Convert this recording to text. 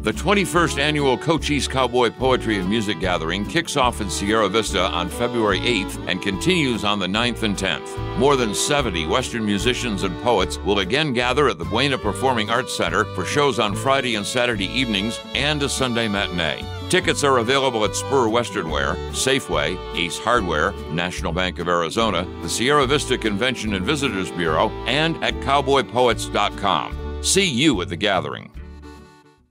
The 21st annual Cochise Cowboy Poetry and Music Gathering kicks off in Sierra Vista on February 8th and continues on the 9th and 10th. More than 70 Western musicians and poets will again gather at the Buena Performing Arts Center for shows on Friday and Saturday evenings and a Sunday matinee. Tickets are available at Spur Westernwear, Safeway, Ace Hardware, National Bank of Arizona, the Sierra Vista Convention and Visitors Bureau, and at cowboypoets.com. See you at the gathering.